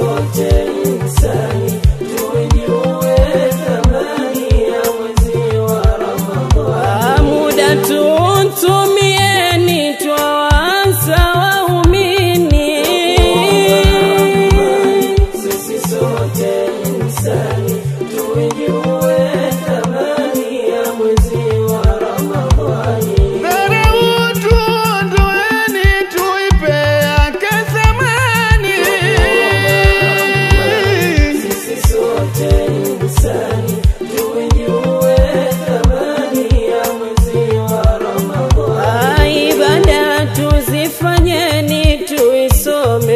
Lord,